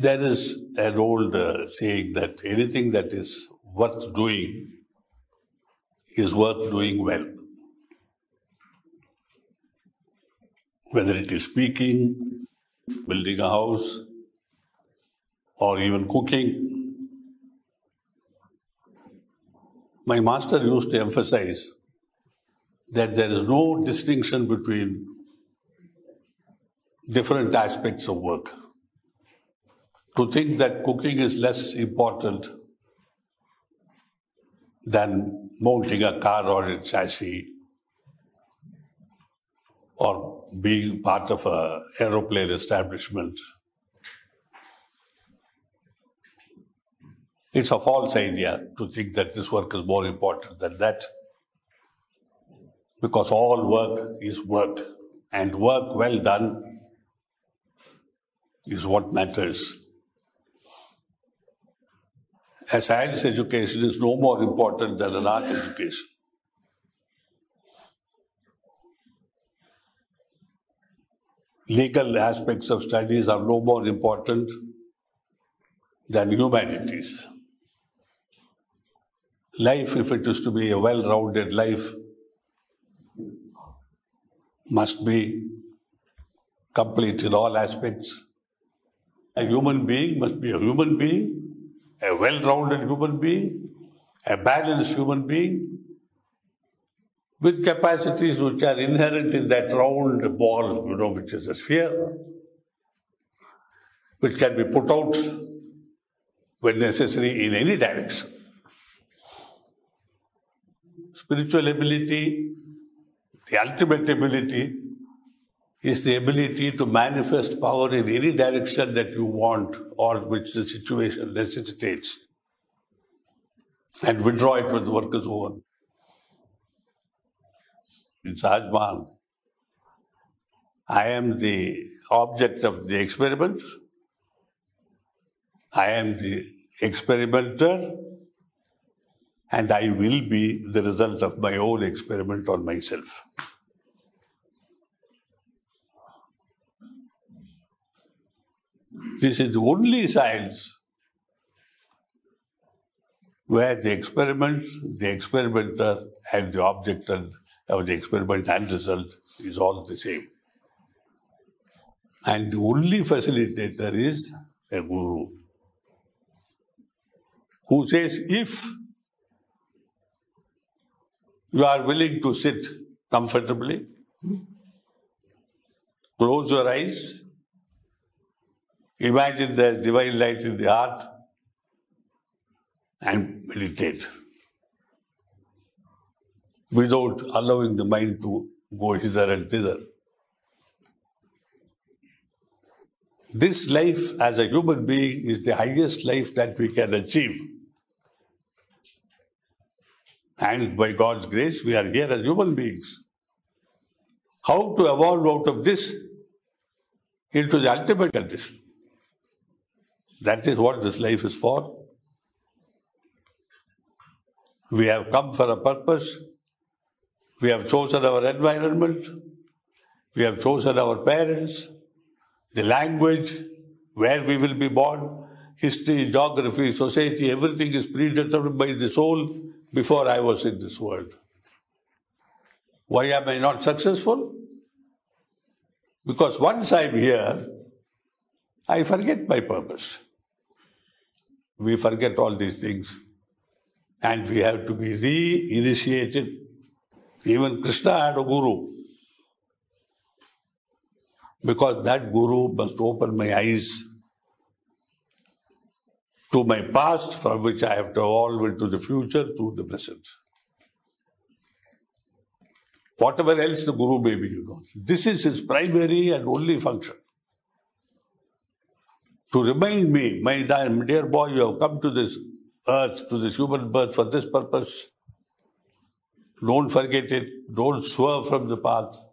There is an old uh, saying that anything that is worth doing is worth doing well. Whether it is speaking, building a house, or even cooking. My master used to emphasize that there is no distinction between different aspects of work. To think that cooking is less important than mounting a car or its chassis or being part of a aeroplane establishment. It's a false idea to think that this work is more important than that because all work is work and work well done is what matters. A science education is no more important than an art education. Legal aspects of studies are no more important than humanities. Life, if it is to be a well rounded life, must be complete in all aspects. A human being must be a human being, a well rounded human being, a balanced human being, with capacities which are inherent in that round ball, you know, which is a sphere, which can be put out when necessary in any direction. Spiritual ability the ultimate ability is the ability to manifest power in any direction that you want or which the situation necessitates and withdraw it when the work is over. In Sahaj Marg, I am the object of the experiment. I am the experimenter and I will be the result of my own experiment on myself. This is the only science where the experiment, the experimenter, and the object of the experiment and result is all the same. And the only facilitator is a guru who says, if you are willing to sit comfortably, close your eyes, imagine the divine light in the heart, and meditate without allowing the mind to go hither and thither. This life as a human being is the highest life that we can achieve. And by God's grace, we are here as human beings. How to evolve out of this into the ultimate condition? That is what this life is for. We have come for a purpose. We have chosen our environment. We have chosen our parents, the language, where we will be born, history, geography, society, everything is predetermined by the soul before I was in this world. Why am I not successful? Because once I'm here, I forget my purpose. We forget all these things. And we have to be re-initiated. Even Krishna had a guru. Because that guru must open my eyes to my past from which I have to evolve into the future to the present. Whatever else the Guru may be, you know. This is his primary and only function. To remind me, my dear boy, you have come to this earth, to this human birth for this purpose. Don't forget it. Don't swerve from the path.